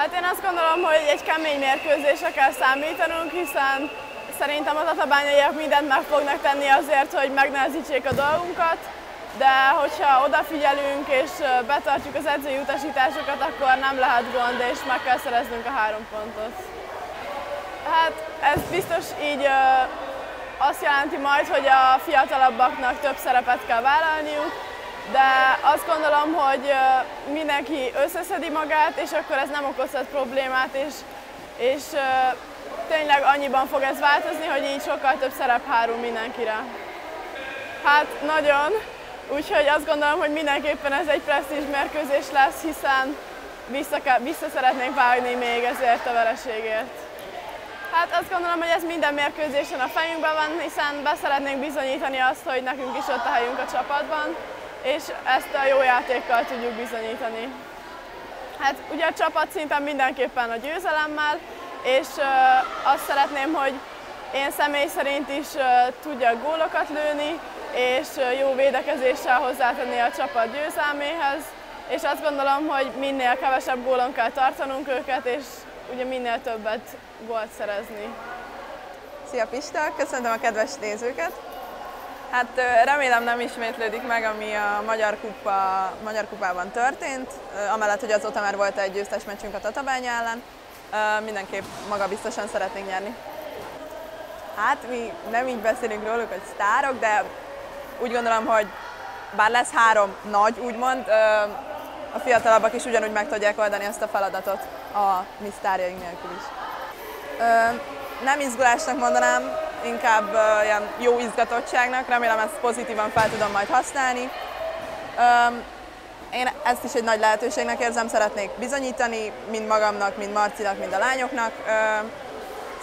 Hát én azt gondolom, hogy egy kemény mérkőzésre kell számítanunk, hiszen szerintem az atabányaiak mindent meg fognak tenni azért, hogy megnehezítsék a dolgunkat, de hogyha odafigyelünk és betartjuk az edzői utasításokat, akkor nem lehet gond, és meg kell szereznünk a három pontot. Hát ez biztos így azt jelenti majd, hogy a fiatalabbaknak több szerepet kell vállalniuk, de azt gondolom, hogy mindenki összeszedi magát, és akkor ez nem okozhat problémát, és, és tényleg annyiban fog ez változni, hogy így sokkal több szerep hárul mindenkire. Hát nagyon, úgyhogy azt gondolom, hogy mindenképpen ez egy presztízs mérkőzés lesz, hiszen vissza, kell, vissza szeretnénk vágni még ezért a vereségért. Hát azt gondolom, hogy ez minden mérkőzésen a fejünkben van, hiszen beszeretnénk bizonyítani azt, hogy nekünk is ott a helyünk a csapatban, és ezt a jó játékkal tudjuk bizonyítani. Hát ugye a csapat szinten mindenképpen a győzelemmel, és azt szeretném, hogy én személy szerint is tudjak gólokat lőni, és jó védekezéssel hozzátenni a csapat győzelméhez, és azt gondolom, hogy minél kevesebb gólon kell tartanunk őket, és ugye minél többet gólt szerezni. Szia Pista, köszöntöm a kedves nézőket! Hát remélem nem ismétlődik meg, ami a Magyar, Kupa, Magyar Kupában történt, amellett, hogy azóta már volt egy győztes meccsünk a Tatabánya ellen, mindenképp magabiztosan szeretnénk nyerni. Hát mi nem így beszélünk róluk, hogy sztárok, de úgy gondolom, hogy bár lesz három nagy, úgymond, a fiatalabbak is ugyanúgy meg tudják oldani ezt a feladatot a mi sztárjaink nélkül is. Nem izgulásnak mondanám, inkább ilyen jó izgatottságnak, remélem ezt pozitívan fel tudom majd használni. Én ezt is egy nagy lehetőségnek érzem, szeretnék bizonyítani, mind magamnak, mind Marcinak, mind a lányoknak.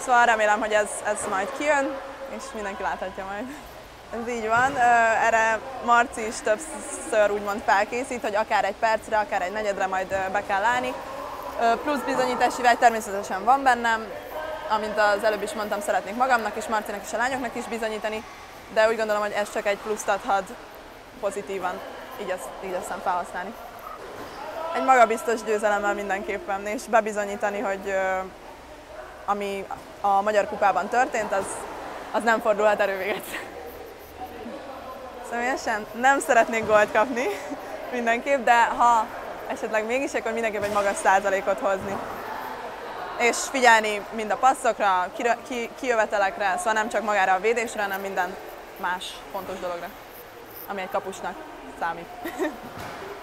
Szóval remélem, hogy ez, ez majd kijön, és mindenki láthatja majd. Ez így van, erre Marci is többször úgymond felkészít, hogy akár egy percre, akár egy negyedre majd be kell állni. Plusz bizonyítási vágy természetesen van bennem, amint az előbb is mondtam, szeretnék magamnak is, Marcinak és a lányoknak is bizonyítani, de úgy gondolom, hogy ez csak egy pluszt adhat pozitívan, így, ezt, így aztán felhasználni. Egy magabiztos győzelemmel mindenképpen, és bebizonyítani, hogy ami a Magyar Kupában történt, az, az nem fordulhat erővéget. Személyesen nem szeretnék gólt kapni mindenképp, de ha esetleg mégis, akkor mindenképp egy magas százalékot hozni. És figyelni mind a passzokra, kijövetelekre, szóval nem csak magára a védésre, hanem minden más fontos dologra, ami egy kapusnak számít.